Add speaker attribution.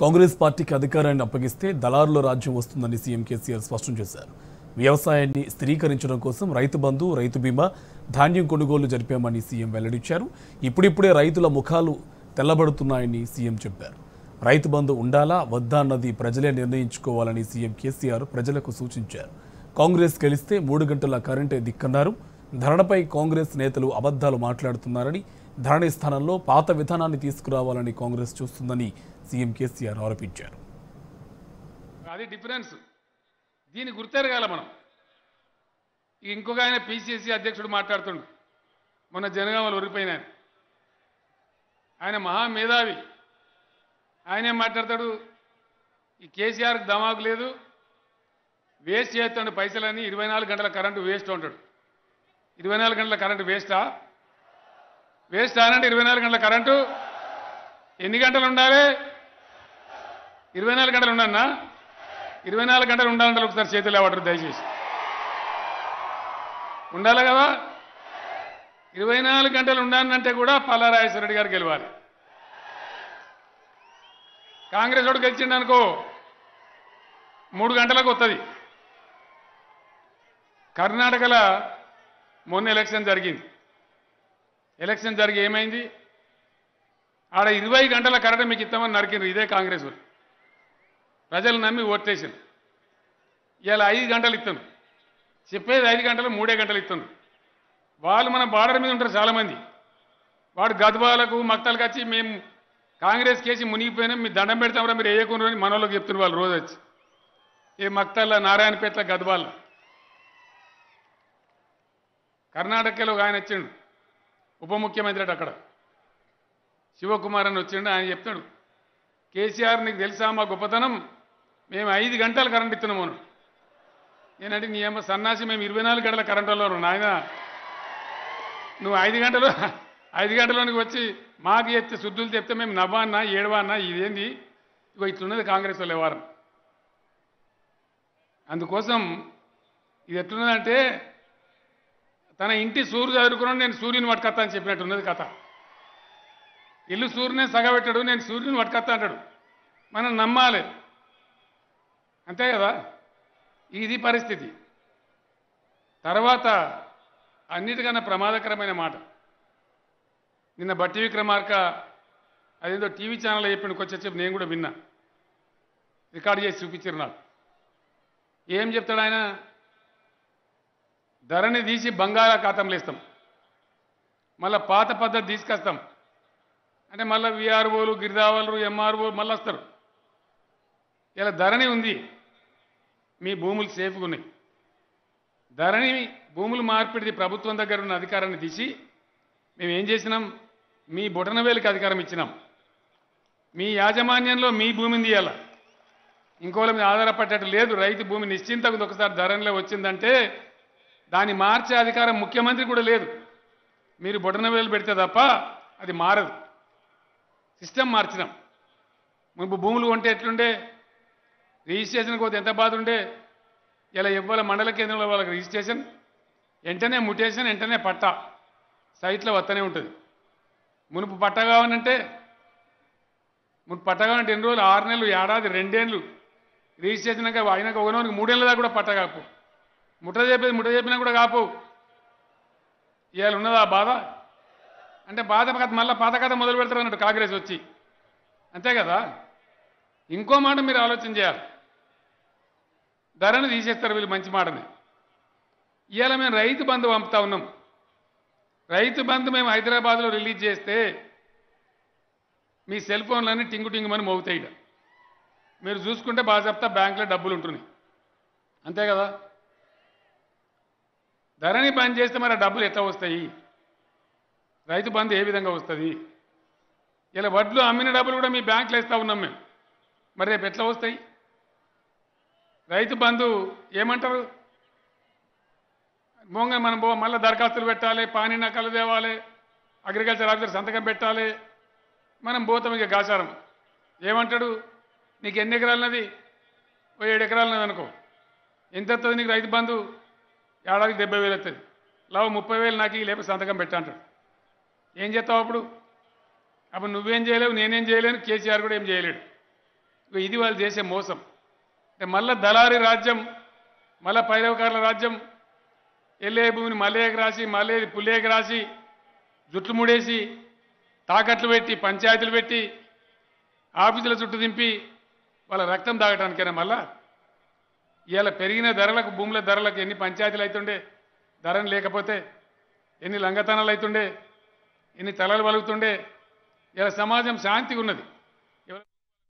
Speaker 1: కాంగ్రెస్ పార్టీకి అధికారాన్ని అప్పగిస్తే దళారుల రాజ్యం వస్తుందని సీఎం కేసీఆర్ స్పష్టం చేశారు. వ్యవసాయాన్ని స్థిరీకరించడం కోసం రైతు బంధు రైతు బీమా ధాన్యం కొనుగోలు జరిపామని సీఎం వెల్లడించారు. ఇప్పుడిప్పుడే రైతుల ముఖాలు తెల్లబడుతున్నాయని సీఎం చెప్పారు. రైతు బంధు ఉండాలా వద్దా అన్నది ప్రజలే నిర్ణయించుకోవాలని సీఎం కేసీఆర్ ప్రజలకు సూచించారు. కాంగ్రెస్ గెలిస్తే మూడు గంటల కరెంటే దిక్కన్నారు. ధరణపై కాంగ్రెస్ నేతలు అబద్ధాలు మాట్లాడుతున్నారని ధరణి స్థానంలో పాత విధానాన్ని తీసుకురావాలని కాంగ్రెస్ చూస్తుందని సీఎం కేసీఆర్ ఆరోపించారు.
Speaker 2: అది డిఫరెన్స్. దీన్ని గుర్తెరగాల మనం. ఇంకొక ఆయన పిసిసి అధ్యక్షుడు మాట్లాడుతుండు. మొన్న జనగామలు ఉరిపోయిన ఆయన. ఆయన మహా మేధావి. మాట్లాడతాడు? ఈ కేసీఆర్కి దమాకు లేదు. వేస్ట్ చేస్తాడు పైసలని ఇరవై నాలుగు గంటల కరెంటు వేస్ట్ ఉంటాడు. ఇరవై నాలుగు గంటల కరెంటు వేస్టా? వేస్ట్ కానంటే ఇరవై నాలుగు గంటల కరెంటు. ఎన్ని గంటలు ఉండాలి? ఇరవై నాలుగు గంటలు ఉండన్నా ఇరవై నాలుగు గంటలు ఉండాలంటే ఒకసారి చేతులు లేవటరు దయచేసి. ఉండాలి కదా? ఇరవై నాలుగు గంటలు ఉండాలంటే కూడా పల్లారాజేశ్వర రెడ్డి గారు గెలవాలి. కాంగ్రెస్ వాడు గెలిచిండు అనుకో మూడు గంటలకు వస్తుంది కర్ణాటకలో మొన్న ఎలక్షన్ జరిగింది. ఎలక్షన్ జరిగి ఏమైంది? ఆడ ఇరవై గంటల కరెంట్ మీకు ఇస్తామని నరికిండ్రు ఇదే కాంగ్రెస్ వాళ్ళు. ప్రజలు నమ్మి ఓట్లేసారు ఇలా ఐదు గంటలు ఇస్తాను. చెప్పేది ఐదు గంటలు మూడే గంటలు ఇస్తాను. వాళ్ళు మన బార్డర్ మీద ఉంటారు చాలామంది. వాడు గద్వాలకు మక్తలకు వచ్చి మేము కాంగ్రెస్ కేసి మునిగిపోయినా మీ దండం పెడతామరా మీరు వేయకుండా అని మన వాళ్ళకి చెప్తున్నారు వాళ్ళు రోజు వచ్చి. ఏ మక్తల్ల నారాయణపేట గద్వాల. కర్ణాటకలో ఒక ఆయన వచ్చిండు. ఉప ముఖ్యమంత్రి అక్కడ. శివకుమార్ అని వచ్చిండు ఆయన చెప్తాడు కేసీఆర్ నీకు తెలుసా మా గొప్పతనం? మేము ఐదు గంటలు కరెంట్ ఇస్తున్నాము అన్నాడు. నేనంటే నీ అమ్మ సన్నాసి మేము ఇరవై నాలుగు గంటల కరెంటులో ఉన్నాం. నాయన నువ్వు ఐదు గంటలు ఐదు గంటలోనికి వచ్చి మాకు చెప్తే శుద్ధులు చెప్తే మేము నవ్వాన్నా ఏడవాన్నా ఇదేంది? ఇగో ఇట్లున్నది కాంగ్రెస్ వాళ్ళు వ్యవహారం అందుకోసం ఇది ఎట్లున్నదంటే తన ఇంటి సూర్యుడు చదువుకున్నాడు నేను సూర్యుని పట్టుకొస్తా అని చెప్పినట్టు ఉన్నది కథ. ఇల్లు సూర్యునే సగబెట్టాడు నేను సూర్యుని పట్టుకొస్తా అంటాడు. మనం నమ్మాలి. అంతే కదా? ఇది పరిస్థితి. తర్వాత అన్నిటికన్నా ప్రమాదకరమైన మాట. నిన్న బట్టి విక్రమార్క అదేదో టీవీ ఛానల్ చెప్పిన కొంచెం చెప్పి నేను కూడా విన్నా. రికార్డు చేసి చూపించారు నాకు. ఏం చెప్తాడు ఆయన? ధరని తీసి బంగాళాఖాతంలో ఇస్తాం. మళ్ళీ పాత పద్ధతి తీసుకొస్తాం. అంటే మళ్ళీ విఆర్ఓలు గిరిదావలు ఎంఆర్ఓ మళ్ళీ వస్తారు. ఇలా ధరణి ఉంది. మీ భూములు సేఫ్గా ఉన్నాయి. ధరణి భూములు మార్పిడిది ప్రభుత్వం దగ్గర ఉన్న అధికారాన్ని తీసి మేము ఏం చేసినాం? మీ బొటనవేలికి అధికారం ఇచ్చినాం. మీ యాజమాన్యంలో మీ భూమిని తీయాల. ఇంకోళ్ళ మీద ఆధారపడేటట్టు లేదు. రైతు భూమి నిశ్చింతకు ఒకసారి ధరణిలో వచ్చిందంటే దాన్ని మార్చే అధికారం ముఖ్యమంత్రి కూడా లేదు. మీరు బొటనవేలు పెడితే తప్ప అది మారదు. సిస్టమ్ మార్చినాం. మునుపు భూములు కొంటే ఎట్లుండే? రిజిస్ట్రేషన్కి పోతే ఎంత బాధ ఉండే? ఇలా ఇవ్వాలి మండల కేంద్రంలో వాళ్ళకి రిజిస్ట్రేషన్ వెంటనే ముటేషన్ వెంటనే పట్టా. సైట్లో వస్తూనే ఉంటుంది. మునుపు పట్టా కావాలంటే మునుపు పట్ట కావాలంటే ఎన్ని రోజులు? ఆరు నెలలు ఏడాది రెండేళ్ళు. రిజిస్ట్రేషన్ అయినాక అయినాక ఒకనోనికి మూడేళ్ళ దాకా కూడా పట్ట కాపు ముట్ట చెప్పేది ముట్ట చెప్పినా కూడా కాపు. ఇవాళ ఉన్నదా బాధ? అంటే బాధ కథ మళ్ళీ పాత కథ మొదలు పెడతారు అన్నట్టు కాంగ్రెస్ వచ్చి. అంతే కదా? ఇంకో మాట మీరు ఆలోచన చేయాలి. ధరను తీసేస్తారు వీళ్ళు మంచి మాటని. ఇవాళ మేము రైతు బంధు పంపుతా ఉన్నాం. రైతు బంధు మేము హైదరాబాద్లో రిలీజ్ చేస్తే మీ సెల్ ఫోన్లన్నీ టింగు టింగుమని మోగుతాయి మీరు చూసుకుంటే బాగా చెప్తా బ్యాంకులో డబ్బులు ఉంటున్నాయి అంతే కదా? ధరణి బంద్ చేస్తే మరి డబ్బులు ఎట్లా వస్తాయి? రైతు బంద్ ఏ విధంగా వస్తుంది? ఇలా వడ్లు అమ్మిన డబ్బులు కూడా మీ బ్యాంకులో ఇస్తా ఉన్నాం మేము. మరి రేపు ఎట్లా వస్తాయి? రైతు బంధు ఏమంటారు? మోంగ మనం పో మళ్ళీ దరఖాస్తులు పెట్టాలి పానీ నకలు తేవాలి అగ్రికల్చర్ ఆఫీసర్ సంతకం పెట్టాలి మనం పోతాం ఇక గాచారం. ఏమంటాడు? నీకు ఎన్ని ఎకరాలన్నది ఓ ఏడు ఎకరాలన్నది అనుకో. ఎంత వస్తుంది నీకు రైతు బంధు? ఏడాదికి డెబ్బై వేలు వస్తుంది లవ్ ముప్పై వేలు నాకు ఈ లేకపోతే సంతకం పెట్టాంటాడు ఏం చేస్తావు అప్పుడు? అప్పుడు నువ్వేం చేయలేవు నేనేం చేయలేను కేసీఆర్ కూడా ఏం చేయలేడు. ఇది వాళ్ళు చేసే మోసం. అంటే మళ్ళా దళారి రాజ్యం మళ్ళా పైరవకారుల రాజ్యం ఎల్లే భూమిని మల్లేకి రాసి మల్లే పుల్లేకి రాసి జుట్లు ముడేసి తాకట్లు పెట్టి పంచాయతీలు పెట్టి ఆఫీసుల చుట్టూ దింపి వాళ్ళ రక్తం తాగటానికైనా మళ్ళా ఇవాళ పెరిగిన ధరలకు భూముల ధరలకు ఎన్ని పంచాయతీలు అవుతుండే ధరని లేకపోతే ఎన్ని లంగతనాలు అవుతుండే ఎన్ని తలలు పలుకుతుండే ఇలా సమాజం శాంతిగా ఉన్నది.